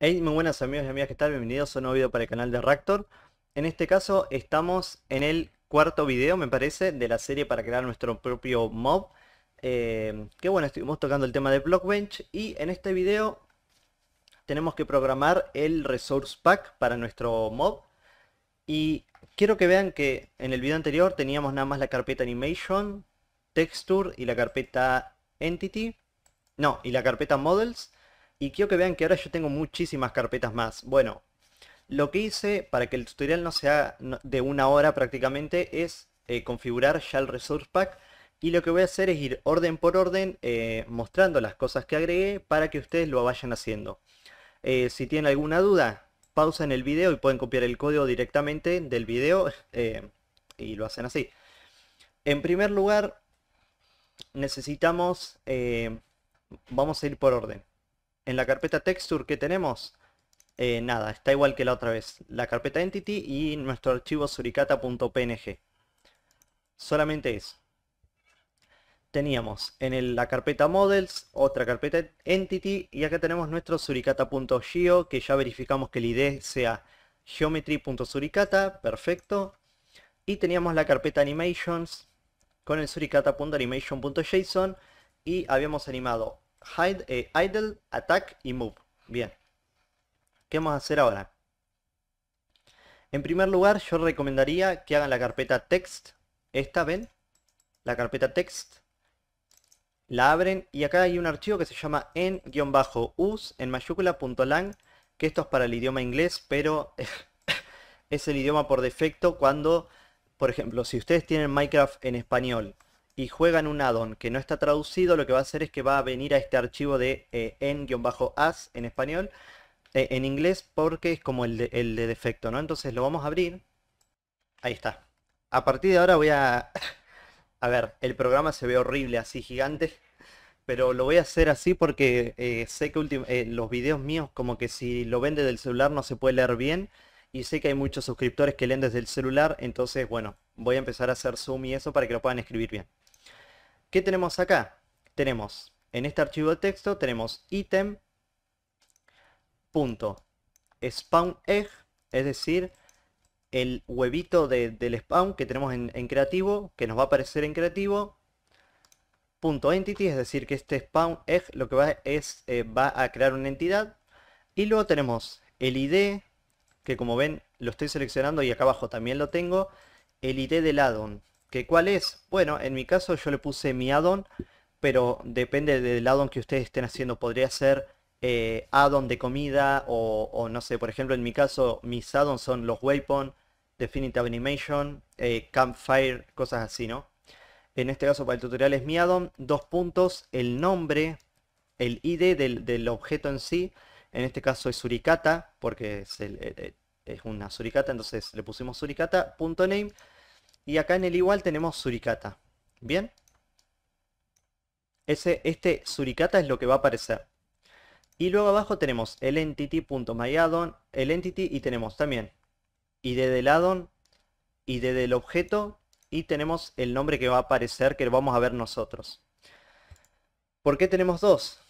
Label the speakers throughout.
Speaker 1: Hey, muy buenas amigos y amigas, ¿qué tal? Bienvenidos a un nuevo video para el canal de Raptor. En este caso estamos en el cuarto video, me parece, de la serie para crear nuestro propio mob. Eh, que bueno, estuvimos tocando el tema de Blockbench y en este video tenemos que programar el Resource Pack para nuestro mob. Y quiero que vean que en el video anterior teníamos nada más la carpeta Animation, Texture y la carpeta Entity. No, y la carpeta Models. Y quiero que vean que ahora yo tengo muchísimas carpetas más. Bueno, lo que hice para que el tutorial no sea de una hora prácticamente es eh, configurar ya el Resource Pack. Y lo que voy a hacer es ir orden por orden eh, mostrando las cosas que agregué para que ustedes lo vayan haciendo. Eh, si tienen alguna duda, pausa en el video y pueden copiar el código directamente del video y lo hacen así. En primer lugar, necesitamos, vamos a ir por orden en la carpeta texture que tenemos, eh, nada, está igual que la otra vez. La carpeta entity y nuestro archivo suricata.png. Solamente eso. Teníamos en la carpeta models, otra carpeta entity y acá tenemos nuestro suricata.geo que ya verificamos que el ID sea geometry.suricata, perfecto. Y teníamos la carpeta animations con el suricata.animation.json y habíamos animado hide, eh, idle, attack y move. Bien. ¿Qué vamos a hacer ahora? En primer lugar, yo recomendaría que hagan la carpeta text. Esta, ¿ven? La carpeta text. La abren y acá hay un archivo que se llama en-us en mayúscula.lang que esto es para el idioma inglés, pero es el idioma por defecto cuando, por ejemplo, si ustedes tienen Minecraft en español y juegan un addon que no está traducido, lo que va a hacer es que va a venir a este archivo de eh, en-as en español, eh, en inglés, porque es como el de, el de defecto, ¿no? Entonces lo vamos a abrir. Ahí está. A partir de ahora voy a... a ver, el programa se ve horrible, así gigante. Pero lo voy a hacer así porque eh, sé que los videos míos como que si lo ven desde el celular no se puede leer bien. Y sé que hay muchos suscriptores que leen desde el celular. Entonces, bueno, voy a empezar a hacer zoom y eso para que lo puedan escribir bien. ¿Qué tenemos acá? Tenemos, en este archivo de texto, tenemos item punto spawn egg, es decir, el huevito del spawn que tenemos en, creativo, que nos va a aparecer en creativo, punto entity, es decir, que este spawn egg lo que va es eh, va a crear una entidad. Y luego tenemos el id, que como ven lo estoy seleccionando y acá abajo también lo tengo, el id del addon. ¿Que cuál es? Bueno, en mi caso yo le puse mi addon, pero depende del addon que ustedes estén haciendo. Podría ser eh, addon de comida o, no sé, por ejemplo en mi caso mis addons son los Waypoint, Definitive Animation, eh, Campfire, cosas así, ¿no? En este caso para el tutorial es mi addon, dos puntos, el nombre, el ID del, objeto en sí, en este caso es suricata, porque es, eh, es una suricata, entonces le pusimos suricata.name y acá en el igual tenemos suricata. ¿Bien? Ese, este suricata es lo que va a aparecer. Y luego abajo tenemos el entity.myaddon, el entity y tenemos también id del addon, id del objeto y tenemos el nombre que va a aparecer que vamos a ver nosotros. ¿Por qué tenemos dos?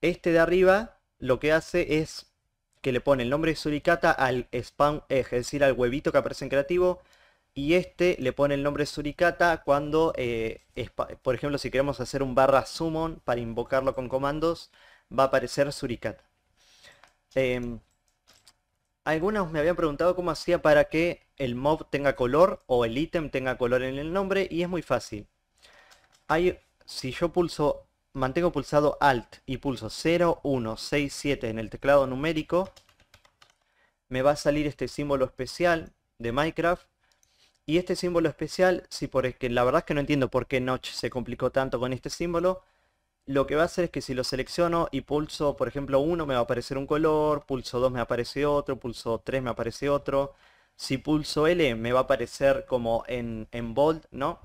Speaker 1: Este de arriba lo que hace es que le pone el nombre de suricata al spawn egg, es decir, al huevito que aparece en creativo y este le pone el nombre suricata cuando, eh, por ejemplo, si queremos hacer un barra summon para invocarlo con comandos, va a aparecer suricata. Em, algunos me habían preguntado cómo hacía para que el mob tenga color o el ítem tenga color en el nombre y es muy fácil. Hay, si yo pulso, mantengo pulsado Alt y pulso 0, 1, 6, 7 en el teclado numérico, me va a salir este símbolo especial de Minecraft y este símbolo especial, si por es que la verdad es que no entiendo por qué Notch se complicó tanto con este símbolo, lo que va a hacer es que si lo selecciono y pulso, por ejemplo, 1 me va a aparecer un color, pulso 2 me aparece otro, pulso 3 me aparece otro. Si pulso L me va a aparecer como en, bold, ¿no?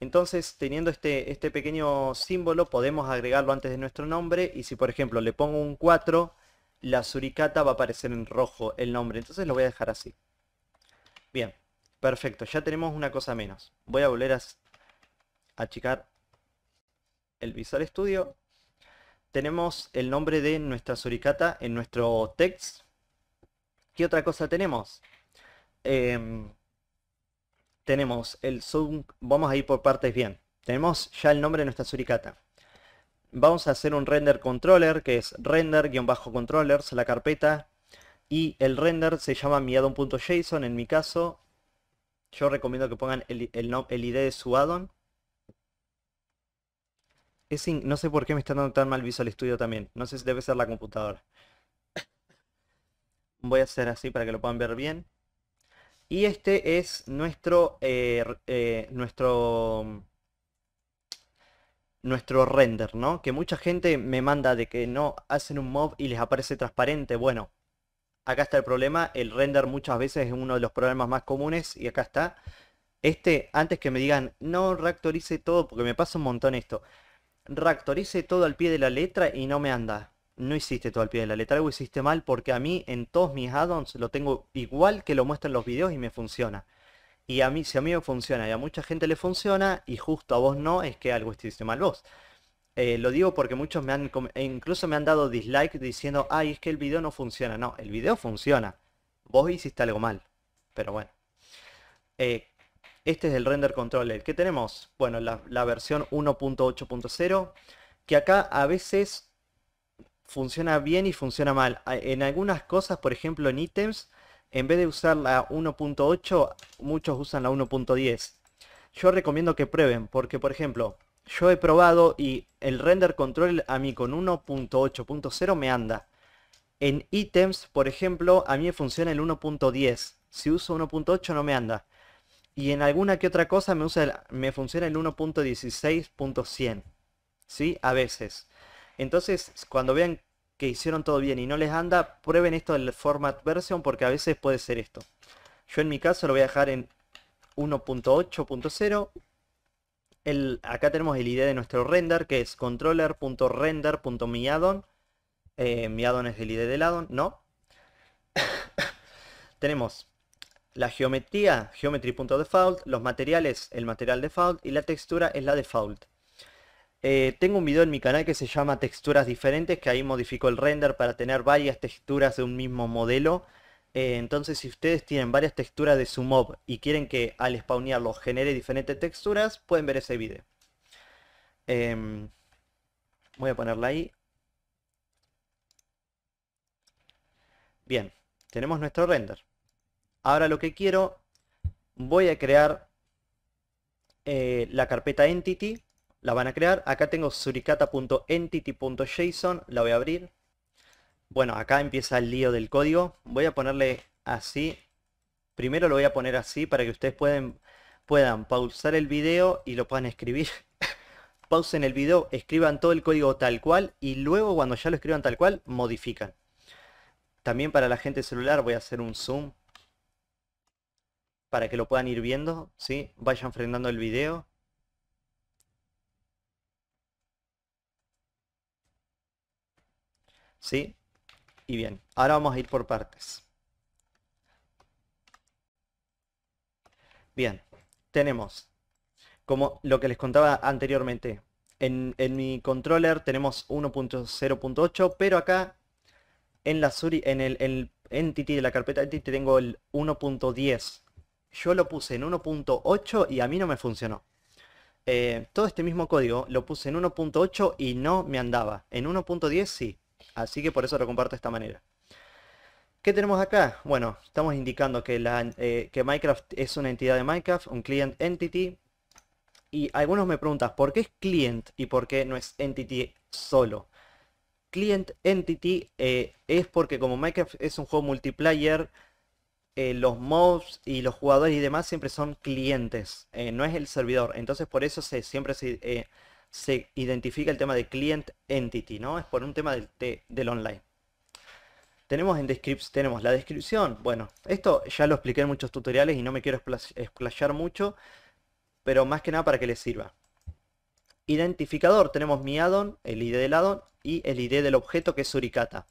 Speaker 1: Entonces, teniendo este, este pequeño símbolo, podemos agregarlo antes de nuestro nombre. Y si, por ejemplo, le pongo un 4, la suricata va a aparecer en rojo el nombre. Entonces lo voy a dejar así. Bien. Perfecto, ya tenemos una cosa menos. Voy a volver a achicar el Visual Studio. tenemos el nombre de nuestra suricata en nuestro text. ¿Qué otra cosa tenemos? Em, tenemos el zoom, vamos a ir por partes bien. Tenemos ya el nombre de nuestra suricata. Vamos a hacer un render controller que es render-controllers, la carpeta. Y el render se llama miaddon.json en mi caso. Yo recomiendo que pongan el, ID de su addon no sé por qué me está dando tan mal Visual Studio también. No sé si debe ser la computadora. Voy a hacer así para que lo puedan ver bien. Y este es nuestro, eh, eh, nuestro, nuestro render, ¿no? Que mucha gente me manda de que no hacen un mob y les aparece transparente. Bueno, acá está el problema. El render muchas veces es uno de los problemas más comunes y acá está. Este, antes que me digan, no reactorice todo, porque me pasa un montón esto reactorice todo al pie de la letra y no me anda. No hiciste todo al pie de la letra, algo hiciste mal porque a mí en todos mis addons lo tengo igual que lo muestran los videos y me funciona. Y a mí, si a mí me funciona y a mucha gente le funciona y justo a vos no, es que algo hiciste mal vos. Eh, lo digo porque muchos me han, e incluso me han dado dislike diciendo, ay, es que el video no funciona. No, el video funciona. Vos hiciste algo mal. Pero bueno. Eh, este es el render controller. ¿Qué tenemos? Bueno, la, versión 1.8.0, que acá a veces funciona bien y funciona mal. En algunas cosas, por ejemplo en ítems, en vez de usar la 1.8, muchos usan la 1.10. Yo recomiendo que prueben, porque por ejemplo, yo he probado y el render control a mí con 1.8.0 me anda. En ítems, por ejemplo, a mí funciona el 1.10. Si uso 1.8 no me anda. Y en alguna que otra cosa me, usa me funciona el 1.16.100. ¿Sí? A veces. Entonces, cuando vean que hicieron todo bien y no les anda, prueben esto del format version porque a veces puede ser esto. Yo en mi caso lo voy a dejar en 1.8.0. Acá tenemos el ID de nuestro render que es controller.render.miaddon. Eh, miaddon es el ID del addon, ¿no? tenemos la geometría, geometry.default, los materiales, el material default y la textura es la default. Eh, tengo un video en mi canal que se llama texturas diferentes, que ahí modifico el render para tener varias texturas de un mismo modelo. Eh, entonces si ustedes tienen varias texturas de su mob y quieren que al spawnearlo genere diferentes texturas, pueden ver ese video. Em, voy a ponerla ahí. Bien, tenemos nuestro render. Ahora lo que quiero, voy a crear eh, la carpeta entity, la van a crear. Acá tengo suricata.entity.json, la voy a abrir. Bueno, acá empieza el lío del código. Voy a ponerle así. Primero lo voy a poner así para que ustedes puedan pausar el video y lo puedan escribir. Pausen el video, escriban todo el código tal cual y luego cuando ya lo escriban tal cual, modifican. También para la gente celular voy a hacer un zoom para que lo puedan ir viendo, ¿sí? Vayan frenando el video. ¿Sí? Y bien, ahora vamos a ir por partes. Bien, tenemos, como lo que les contaba anteriormente, en, mi controller tenemos 1.0.8, pero acá en, la en el, el entity de la carpeta entity tengo el 1.10 yo lo puse en 1.8 y a mí no me funcionó. Eh, todo este mismo código lo puse en 1.8 y no me andaba. En 1.10 sí. Así que por eso lo comparto de esta manera. ¿Qué tenemos acá? Bueno, estamos indicando eh, que Minecraft es una entidad de Minecraft, un client entity. Y algunos me preguntan, ¿por qué es client y por qué no es entity solo? Client entity eh, es porque como Minecraft es un juego multiplayer, eh, los mobs y los jugadores y demás siempre son clientes, no es el servidor. Entonces por eso se, siempre se, se, identifica el tema de client entity, ¿no? Es por un tema del, del online. Tenemos en tenemos la descripción. Bueno, esto ya lo expliqué en muchos tutoriales y no me quiero explayar mucho, pero más que nada para que les sirva. Identificador, tenemos mi addon, el ID del addon y el ID del objeto que es suricata.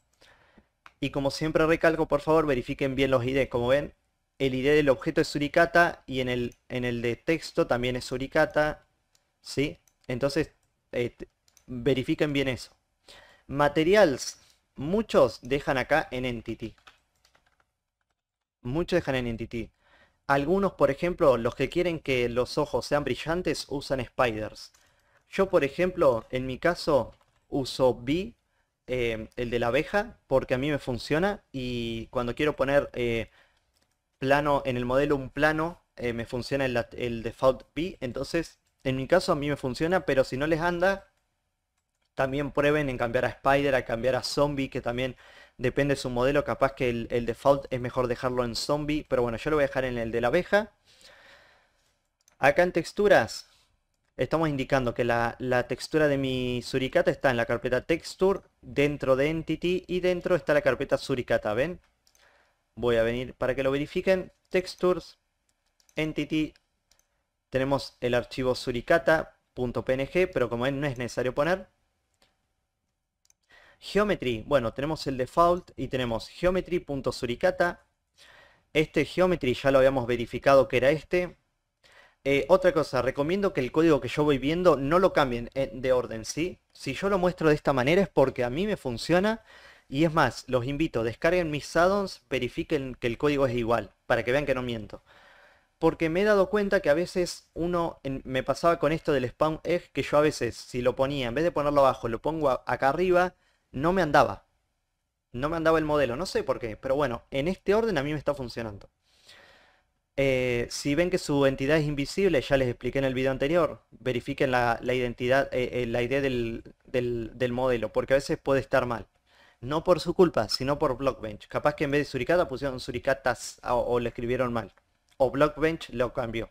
Speaker 1: Y como siempre recalco, por favor, verifiquen bien los ID. Como ven, el ID del objeto es suricata y en el, en el de texto también es suricata. ¿Sí? Entonces, eh, verifiquen bien eso. Materials, muchos dejan acá en Entity. Muchos dejan en Entity. Algunos, por ejemplo, los que quieren que los ojos sean brillantes, usan spiders. Yo, por ejemplo, en mi caso, uso B, eh, el de la abeja, porque a mí me funciona. Y cuando quiero poner eh, plano en el modelo un plano, eh, me funciona el, el default B. Entonces, en mi caso, a mí me funciona, pero si no les anda, también prueben en cambiar a Spider, a cambiar a Zombie, que también depende de su modelo. Capaz que el, default es mejor dejarlo en Zombie, pero bueno, yo lo voy a dejar en el de la abeja. Acá en texturas, estamos indicando que la, textura de mi suricata está en la carpeta texture, dentro de entity y dentro está la carpeta suricata, ¿ven? Voy a venir para que lo verifiquen. Textures, entity, tenemos el archivo suricata.png, pero como no es necesario poner. Geometry, bueno, tenemos el default y tenemos geometry.suricata. Este geometry ya lo habíamos verificado que era este. Eh, otra cosa, recomiendo que el código que yo voy viendo no lo cambien de orden, ¿sí? Si yo lo muestro de esta manera es porque a mí me funciona y es más, los invito, descarguen mis addons, verifiquen que el código es igual, para que vean que no miento. Porque me he dado cuenta que a veces uno, me pasaba con esto del spawn egg, que yo a veces si lo ponía, en vez de ponerlo abajo, lo pongo acá arriba, no me andaba. No me andaba el modelo, no sé por qué, pero bueno, en este orden a mí me está funcionando. Eh, si ven que su entidad es invisible, ya les expliqué en el video anterior, verifiquen la, identidad, eh, eh, la idea del, del, modelo, porque a veces puede estar mal. No por su culpa, sino por Blockbench. Capaz que en vez de suricata pusieron suricatas o, o le escribieron mal. O Blockbench lo cambió.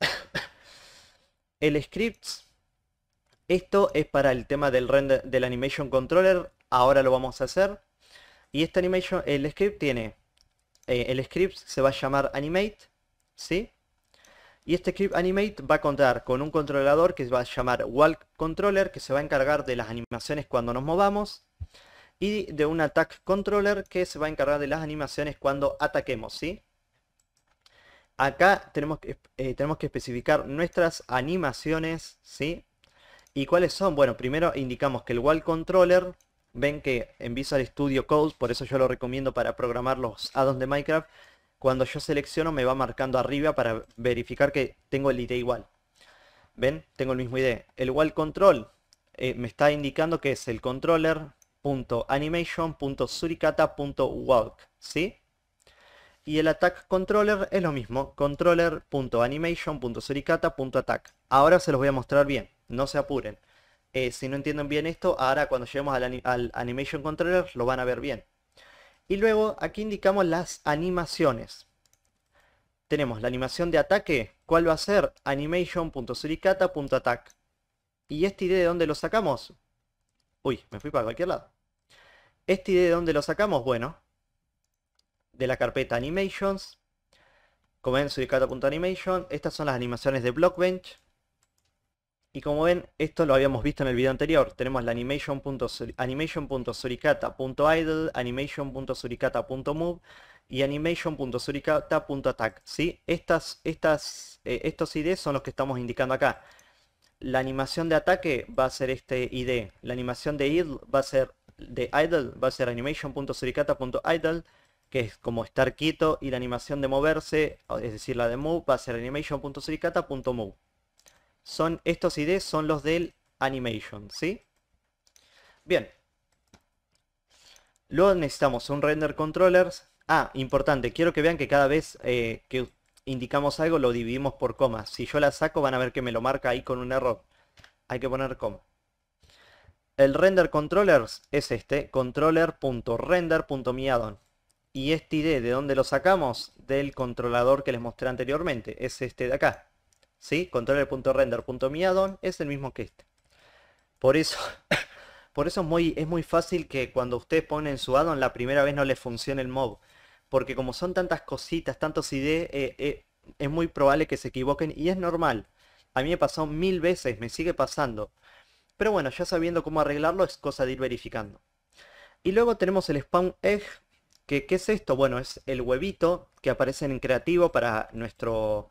Speaker 1: el scripts esto es para el tema del render del animation controller. Ahora lo vamos a hacer. Y este animation, el script tiene, eh, el script se va a llamar animate, ¿sí? Y este script animate va a contar con un controlador que se va a llamar walk controller, que se va a encargar de las animaciones cuando nos movamos. Y de un attack controller que se va a encargar de las animaciones cuando ataquemos, ¿sí? Acá tenemos que, eh, tenemos que especificar nuestras animaciones, ¿sí? ¿Y cuáles son? Bueno, primero indicamos que el Wall Controller, ven que en Visual Studio Code, por eso yo lo recomiendo para programar los addons de Minecraft, cuando yo selecciono me va marcando arriba para verificar que tengo el ID igual. ¿Ven? Tengo el mismo ID. El Wall Control eh, me está indicando que es el controller.animation.suricata.walk, ¿sí? Y el Attack Controller es lo mismo, controller.animation.suricata.attack. Ahora se los voy a mostrar bien no se apuren. Eh, si no entienden bien esto, ahora cuando lleguemos al, Animation Controller lo van a ver bien. Y luego aquí indicamos las animaciones. Tenemos la animación de ataque. ¿Cuál va a ser? Animation.suricata.attack. ¿Y este ID de dónde lo sacamos? Uy, me fui para cualquier lado. ¿Este ID de dónde lo sacamos? Bueno, de la carpeta Animations. Como ven, suricata.animation. Estas son las animaciones de Blockbench. Y como ven, esto lo habíamos visto en el video anterior. Tenemos la animation.suricata.idle, animation.suricata.move y animation.suricata.attack. ¿sí? Estas, estas, eh, estos ID son los que estamos indicando acá. La animación de ataque va a ser este ID. La animación de idle va a ser de idle, va a ser animation.suricata.idle, que es como estar quieto, y la animación de moverse, es decir, la de move, va a ser animation.suricata.move son estos IDs son los del animation, ¿sí? Bien. Luego necesitamos un render controller. Ah, importante, quiero que vean que cada vez eh, que indicamos algo lo dividimos por comas. Si yo la saco van a ver que me lo marca ahí con un error. Hay que poner coma. El render controllers es este, controller.render.miaddon. Y este ID, ¿de dónde lo sacamos? Del controlador que les mostré anteriormente. Es este de acá. ¿sí? Controller.render.miaddon es el mismo que este. Por eso, por eso es muy, es muy fácil que cuando ustedes ponen su addon la primera vez no les funcione el mob. Porque como son tantas cositas, tantos ID, eh, eh, es muy probable que se equivoquen y es normal. A mí me pasó mil veces, me sigue pasando. Pero bueno, ya sabiendo cómo arreglarlo es cosa de ir verificando. Y luego tenemos el spawn egg, ¿qué es esto? Bueno, es el huevito que aparece en creativo para nuestro,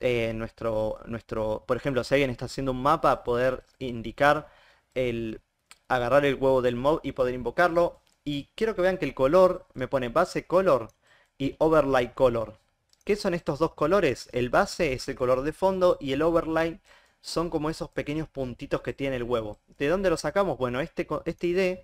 Speaker 1: eh, nuestro, nuestro, por ejemplo, si alguien está haciendo un mapa, poder indicar el, agarrar el huevo del mob y poder invocarlo. Y quiero que vean que el color me pone base color y overlay color. ¿Qué son estos dos colores? El base es el color de fondo y el overlay son como esos pequeños puntitos que tiene el huevo. ¿De dónde lo sacamos? Bueno, este, este ID,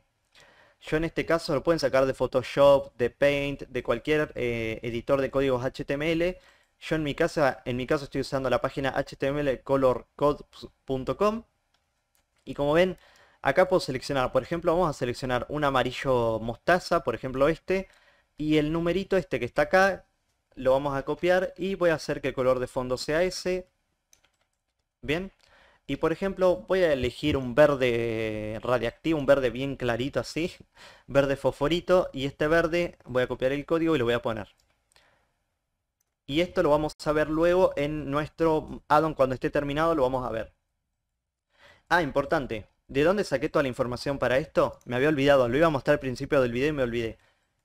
Speaker 1: yo en este caso lo pueden sacar de Photoshop, de Paint, de cualquier eh, editor de códigos HTML. Yo en mi, casa, en mi caso estoy usando la página htmlcolorcode.com y como ven, acá puedo seleccionar, por ejemplo, vamos a seleccionar un amarillo mostaza, por ejemplo este, y el numerito este que está acá, lo vamos a copiar y voy a hacer que el color de fondo sea ese. Bien. Y por ejemplo, voy a elegir un verde radiactivo, un verde bien clarito así, verde fosforito, y este verde voy a copiar el código y lo voy a poner. Y esto lo vamos a ver luego en nuestro addon cuando esté terminado, lo vamos a ver. Ah, importante. ¿De dónde saqué toda la información para esto? Me había olvidado, lo iba a mostrar al principio del video y me olvidé.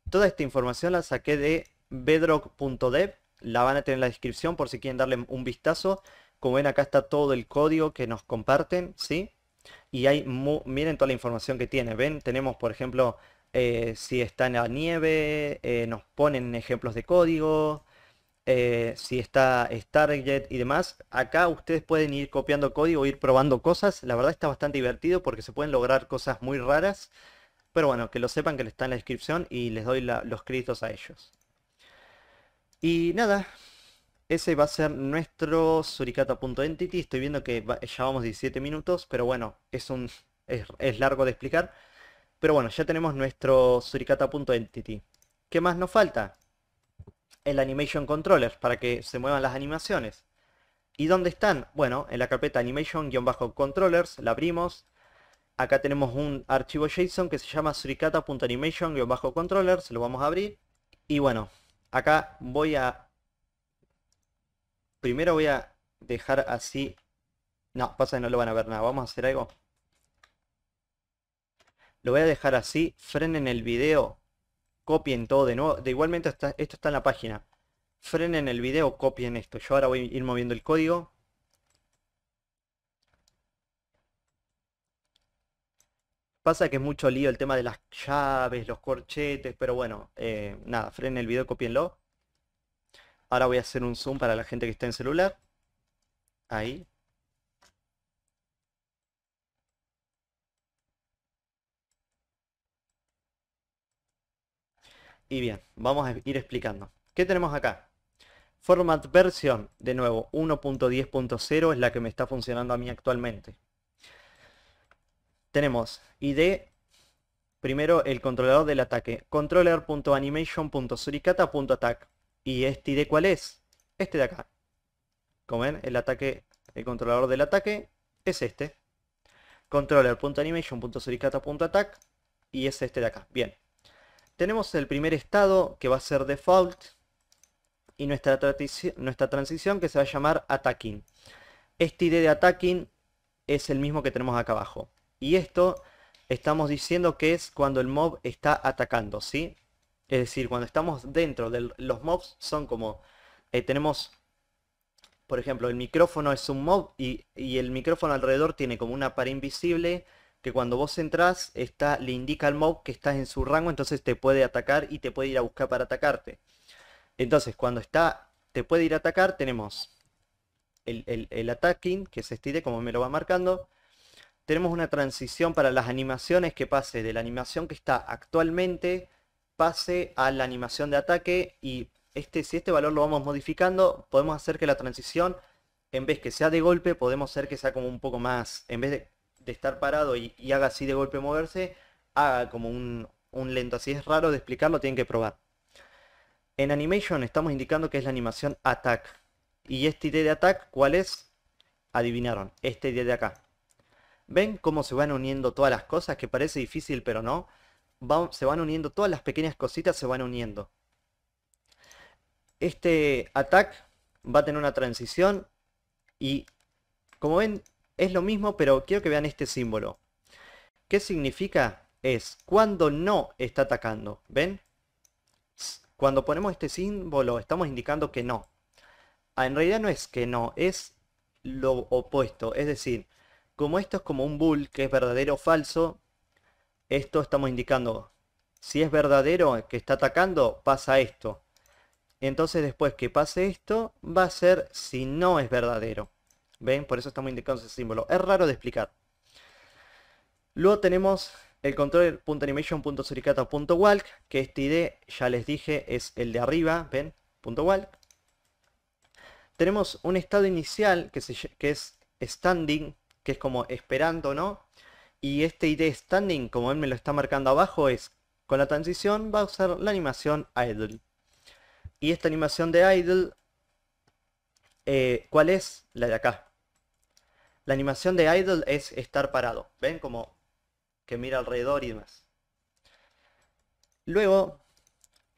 Speaker 1: Toda esta información la saqué de bedrock.dev, la van a tener en la descripción por si quieren darle un vistazo. Como ven acá está todo el código que nos comparten, ¿sí? Y hay, miren toda la información que tiene, ven, tenemos por ejemplo eh, si está en la nieve, eh, nos ponen ejemplos de código, eh, si está Stargate y demás. Acá ustedes pueden ir copiando código, ir probando cosas. La verdad está bastante divertido porque se pueden lograr cosas muy raras. Pero bueno, que lo sepan que está en la descripción y les doy los créditos a ellos. Y nada, ese va a ser nuestro suricata.entity. Estoy viendo que ya vamos 17 minutos, pero bueno, es, es largo de explicar. Pero bueno, ya tenemos nuestro suricata.entity. ¿Qué más nos falta? el Animation Controller para que se muevan las animaciones. ¿Y dónde están? Bueno, en la carpeta Animation-Controllers, la abrimos. Acá tenemos un archivo JSON que se llama suricata.animation-controllers, lo vamos a abrir. Y bueno, acá voy a... Primero voy a dejar así... No, pasa que no lo van a ver nada, vamos a hacer algo. Lo voy a dejar así, frenen el video copien todo de nuevo. De igualmente esto está en la página. Frenen el video, copien esto. Yo ahora voy a ir moviendo el código. Pasa que es mucho lío el tema de las llaves, los corchetes, pero bueno, eh, nada, frenen el video, copienlo. Ahora voy a hacer un zoom para la gente que está en celular. Ahí. Y bien, vamos a ir explicando. ¿Qué tenemos acá? Format versión, de nuevo, 1.10.0 es la que me está funcionando a mí actualmente. Tenemos ID, primero el controlador del ataque, controller.animation.suricata.attack. ¿Y este ID cuál es? Este de acá. Como ven, el ataque, el controlador del ataque es este. Controller.animation.suricata.attack y es este de acá. Bien tenemos el primer estado que va a ser default y nuestra, nuestra transición que se va a llamar attacking. Este ID de attacking es el mismo que tenemos acá abajo. Y esto estamos diciendo que es cuando el mob está atacando, ¿sí? Es decir, cuando estamos dentro de los mobs son como... Eh, tenemos, por ejemplo, el micrófono es un mob y, el micrófono alrededor tiene como una pared invisible que cuando vos entras le indica al mob que estás en su rango, entonces te puede atacar y te puede ir a buscar para atacarte. Entonces, cuando está, te puede ir a atacar, tenemos el, el, attacking, que es este como me lo va marcando. Tenemos una transición para las animaciones que pase de la animación que está actualmente, pase a la animación de ataque y este, si este valor lo vamos modificando, podemos hacer que la transición, en vez que sea de golpe, podemos hacer que sea como un poco más, en vez de de estar parado y, haga así de golpe moverse, haga como un, lento. Así es raro de explicarlo, tienen que probar. En Animation estamos indicando que es la animación Attack. Y este ID de Attack, ¿cuál es? Adivinaron, este ID de acá. ¿Ven cómo se van uniendo todas las cosas? Que parece difícil, pero no. Se van uniendo, todas las pequeñas cositas se van uniendo. Este Attack va a tener una transición y como ven es lo mismo, pero quiero que vean este símbolo. ¿Qué significa? Es cuando no está atacando. ¿Ven? Cuando ponemos este símbolo estamos indicando que no. Ah, en realidad no es que no, es lo opuesto. Es decir, como esto es como un bull que es verdadero o falso, esto estamos indicando, si es verdadero que está atacando, pasa esto. Entonces después que pase esto, va a ser si no es verdadero. ¿Ven? Por eso estamos indicando ese símbolo. Es raro de explicar. Luego tenemos el control.animation.suricata.walk, que este ID, ya les dije, es el de arriba, ¿ven? .walk. Tenemos un estado inicial que es standing, que es como esperando, ¿no? Y este ID standing, como él me lo está marcando abajo, es con la transición va a usar la animación idle. Y esta animación de idle, eh, ¿cuál es? La de acá. La animación de idle es estar parado. ¿Ven? Como que mira alrededor y demás. Luego,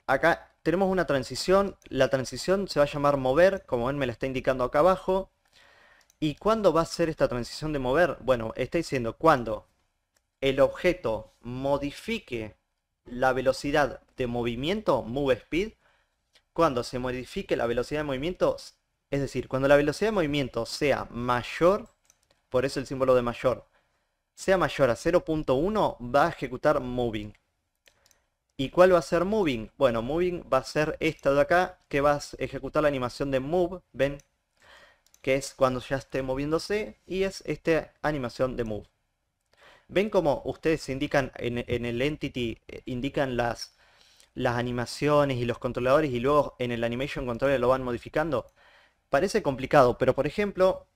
Speaker 1: acá tenemos una transición. La transición se va a llamar mover, como ven me la está indicando acá abajo. ¿Y cuándo va a ser esta transición de mover? Bueno, está diciendo cuando el objeto modifique la velocidad de movimiento, move speed, cuando se modifique la velocidad de movimiento, es decir, cuando la velocidad de movimiento sea mayor, por eso el símbolo de mayor, sea mayor a 0.1, va a ejecutar moving. ¿Y cuál va a ser moving? Bueno, moving va a ser esta de acá, que va a ejecutar la animación de move, ven, que es cuando ya esté moviéndose, y es esta animación de move. ¿Ven cómo ustedes indican en, el entity, eh, indican las, las animaciones y los controladores y luego en el animation controller lo van modificando? Parece complicado, pero por ejemplo,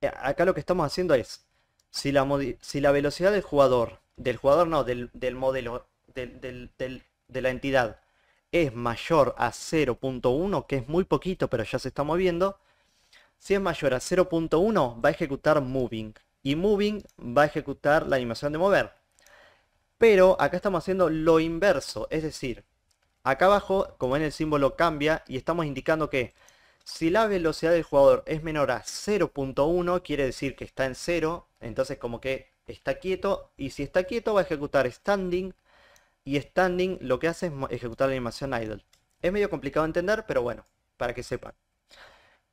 Speaker 1: eh, acá lo que estamos haciendo es, si la, si la velocidad del jugador, del jugador no, del, modelo, de la entidad, es mayor a 0.1, que es muy poquito, pero ya se está moviendo, si es mayor a 0.1, va a ejecutar moving. Y moving va a ejecutar la animación de mover. Pero acá estamos haciendo lo inverso, es decir, acá abajo, como ven el símbolo cambia y estamos indicando que si la velocidad del jugador es menor a 0.1, quiere decir que está en 0, entonces como que está quieto, y si está quieto va a ejecutar standing, y standing lo que hace es ejecutar la animación idle. Es medio complicado de entender, pero bueno, para que sepan.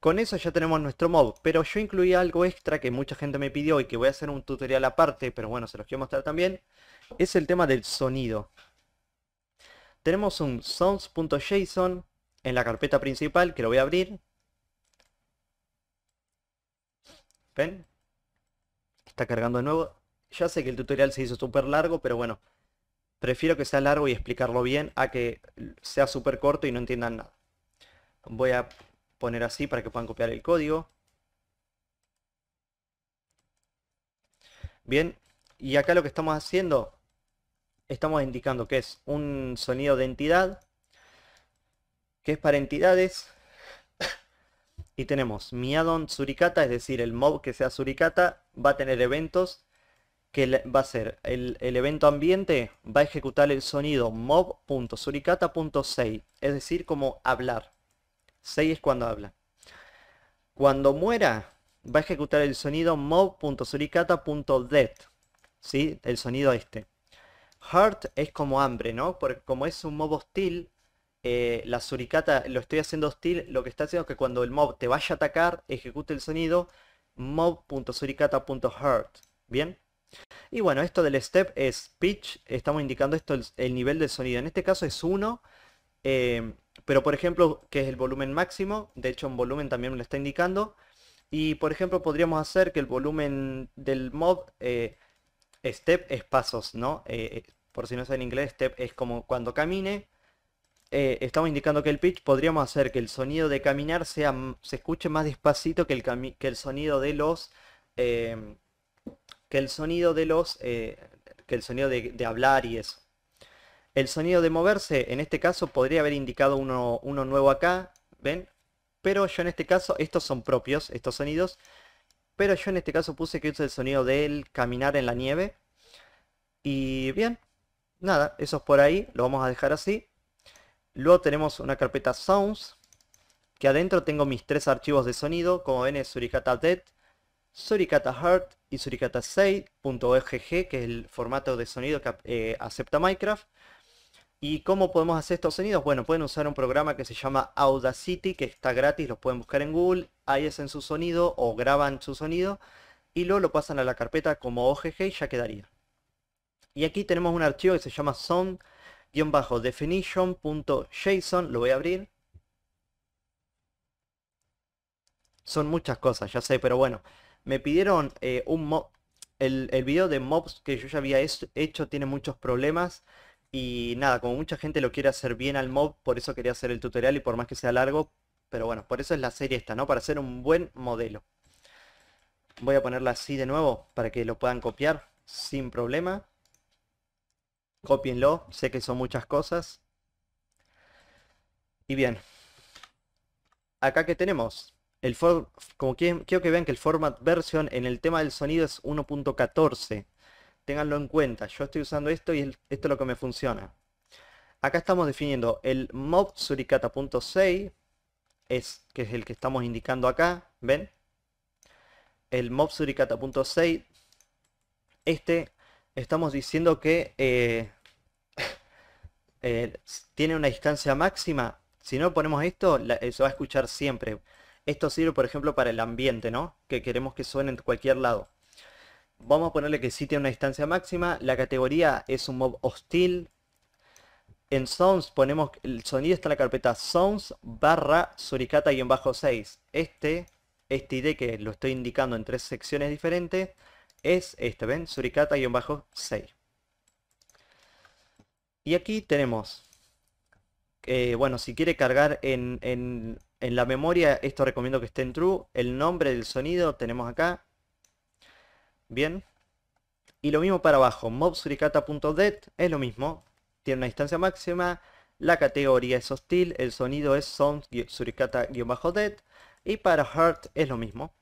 Speaker 1: Con eso ya tenemos nuestro mob, pero yo incluí algo extra que mucha gente me pidió y que voy a hacer un tutorial aparte, pero bueno, se los quiero mostrar también, es el tema del sonido. Tenemos un sounds.json en la carpeta principal, que lo voy a abrir. ¿Ven? Está cargando de nuevo. Ya sé que el tutorial se hizo súper largo, pero bueno, prefiero que sea largo y explicarlo bien a que sea súper corto y no entiendan nada. Voy a poner así para que puedan copiar el código. Bien, y acá lo que estamos haciendo, estamos indicando que es un sonido de entidad, que es para entidades, y tenemos mi addon suricata, es decir, el mob que sea suricata va a tener eventos que va a ser el, el evento ambiente va a ejecutar el sonido mob.suricata.say, es decir, como hablar. 6 es cuando habla. Cuando muera, va a ejecutar el sonido mob.suricata.dead. ¿Sí? El sonido este. Heart es como hambre, ¿no? Porque como es un mob hostil, eh, la suricata lo estoy haciendo hostil, lo que está haciendo es que cuando el mob te vaya a atacar, ejecute el sonido mob.suricata.heart. ¿Bien? Y bueno, esto del step es pitch, estamos indicando esto el, nivel del sonido. En este caso es 1. Pero por ejemplo, que es el volumen máximo, de hecho en volumen también me lo está indicando. Y por ejemplo podríamos hacer que el volumen del mob, eh, step es pasos, ¿no? Eh, eh, por si no saben inglés, step es como cuando camine. estamos indicando que el pitch podríamos hacer que el sonido de caminar sea, se escuche más despacito que el, que el sonido de los... que el sonido de los... que el sonido de hablar y eso. El sonido de moverse, en este caso, podría haber indicado uno, nuevo acá, ¿ven? Pero yo en este caso, estos son propios, estos sonidos. Pero yo en este caso puse que es el sonido del caminar en la nieve. Y bien, nada, eso es por ahí, lo vamos a dejar así. Luego tenemos una carpeta Sounds, que adentro tengo mis tres archivos de sonido, como ven es Suricata Dead, Suricata Heart y Suricata Say.org, que es el formato de sonido que eh, acepta Minecraft. ¿Y cómo podemos hacer estos sonidos? Bueno, pueden usar un programa que se llama Audacity, que está gratis, lo pueden buscar en Google, ahí hacen su sonido o graban su sonido y luego lo pasan a la carpeta como OGG y ya quedaría. Y aquí tenemos un archivo que se llama sound-definition.json. Lo voy a abrir. Son muchas cosas, ya sé, pero bueno. Me pidieron eh, un mob. El, el, video de mobs que yo ya había hecho tiene muchos problemas. Y nada, como mucha gente lo quiere hacer bien al mob, por eso quería hacer el tutorial y por más que sea largo. Pero bueno, por eso es la serie esta, ¿no? Para hacer un buen modelo. Voy a ponerla así de nuevo para que lo puedan copiar sin problema. Copienlo, sé que son muchas cosas. Y bien. Acá que tenemos. El for como quiero, quiero que vean que el format version en el tema del sonido es 1.14. Ténganlo en cuenta. Yo estoy usando esto y esto es lo que me funciona. Acá estamos definiendo el mob suricata.6 es que es el que estamos indicando acá, ¿ven? El mob suricata.6 este estamos diciendo que eh, eh, tiene una distancia máxima. Si no ponemos esto, eh, se va a escuchar siempre. Esto sirve, por ejemplo, para el ambiente, ¿no? Que queremos que suene en cualquier lado. Vamos a ponerle que sí tiene una distancia máxima. La categoría es un mob hostil. En Sounds ponemos, el sonido está en la carpeta Sounds barra suricata-6. Este, este ID que lo estoy indicando en tres secciones diferentes, es este, ¿ven? Suricata-6. Y aquí tenemos, eh, bueno, si quiere cargar en, en, la memoria, esto recomiendo que esté en true. El nombre del sonido tenemos acá. Bien. Y lo mismo para abajo, mobsuricata.det es lo mismo. Tiene una distancia máxima. La categoría es hostil. El sonido es sound suricata-det. Y para heart es lo mismo.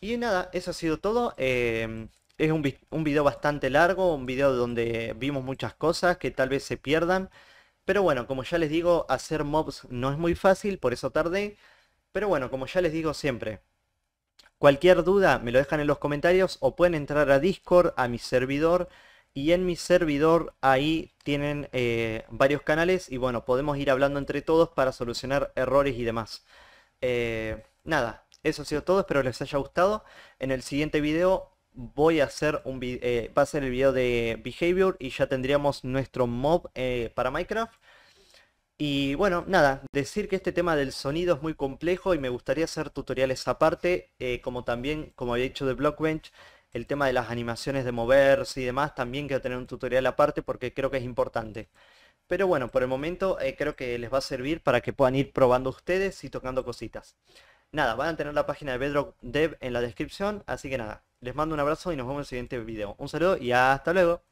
Speaker 1: Y nada, eso ha sido todo. Em, es un, un, video bastante largo, un video donde vimos muchas cosas que tal vez se pierdan. Pero bueno, como ya les digo, hacer mobs no es muy fácil, por eso tardé. Pero bueno, como ya les digo siempre, cualquier duda me lo dejan en los comentarios o pueden entrar a Discord, a mi servidor. Y en mi servidor ahí tienen eh, varios canales y bueno, podemos ir hablando entre todos para solucionar errores y demás. Eh, nada, eso ha sido todo, espero les haya gustado. En el siguiente video voy a hacer un eh, va a ser el video de behavior y ya tendríamos nuestro mob para Minecraft. Y bueno, nada, decir que este tema del sonido es muy complejo y me gustaría hacer tutoriales aparte, eh, como también, como había dicho de Blockbench, el tema de las animaciones de moverse y demás, también quiero tener un tutorial aparte porque creo que es importante. Pero bueno, por el momento creo que les va a servir para que puedan ir probando ustedes y tocando cositas. Nada, van a tener la página de Bedrock Dev en la descripción, así que nada, les mando un abrazo y nos vemos en el siguiente video. Un saludo y hasta luego.